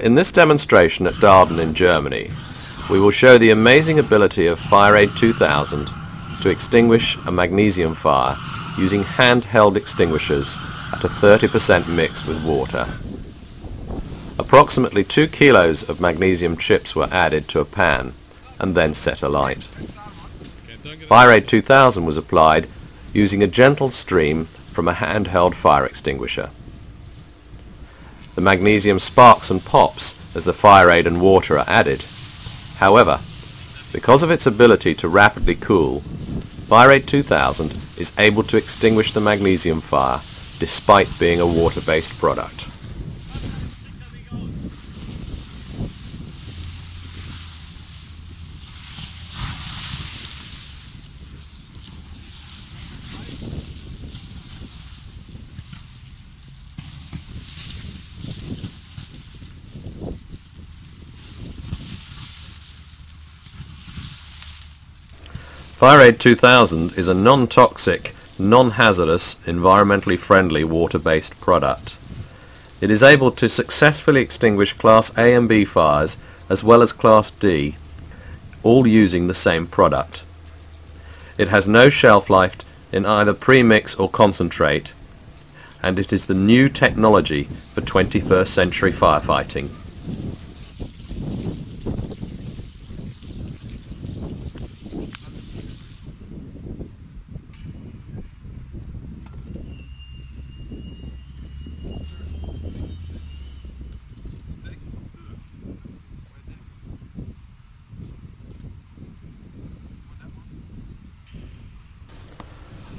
In this demonstration at Dahden in Germany, we will show the amazing ability of FireAde 2000 to extinguish a magnesium fire using handheld extinguishers at a 30% mix with water. Approximately 2 kilos of magnesium chips were added to a pan and then set alight. FireAde 2000 was applied using a gentle stream from a handheld fire extinguisher. The magnesium sparks and pops as the FireAde and water are added. However, because of its ability to rapidly cool, FireAde 2000 is able to extinguish the magnesium fire despite being a water-based product. FireAde 2000 is a non-toxic, non-hazardous, environmentally friendly water-based product. It is able to successfully extinguish Class A and B fires as well as Class D, all using the same product. It has no shelf life in either premix or concentrate and it is the new technology for 21st century firefighting.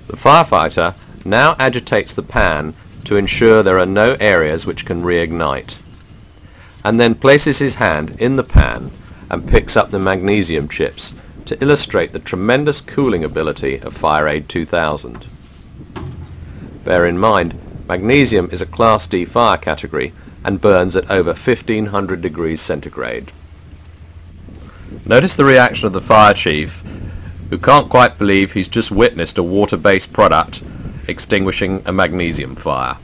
The firefighter now agitates the pan to ensure there are no areas which can reignite, and then places his hand in the pan and picks up the magnesium chips to illustrate the tremendous cooling ability of FireAde 2000. Bear in mind, magnesium is a Class D fire category and burns at over 1500 degrees centigrade. Notice the reaction of the fire chief who can't quite believe he's just witnessed a water-based product extinguishing a magnesium fire.